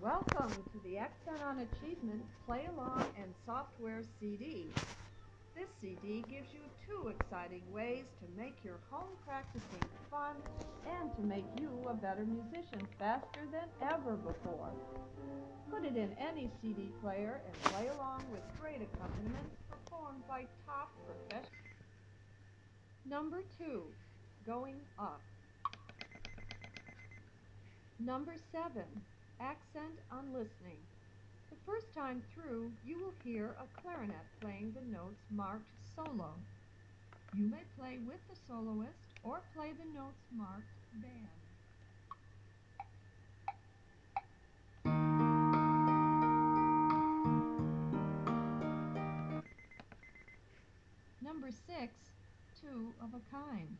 Welcome to the Accent on Achievement Play Along and Software CD. This CD gives you two exciting ways to make your home practicing fun and to make you a better musician faster than ever before. Put it in any CD player and play along with great accompaniments performed by top professionals. Number two, going up. Number seven, accent on listening. The first time through, you will hear a clarinet playing the notes marked solo. You may play with the soloist or play the notes marked band. Number six, two of a kind.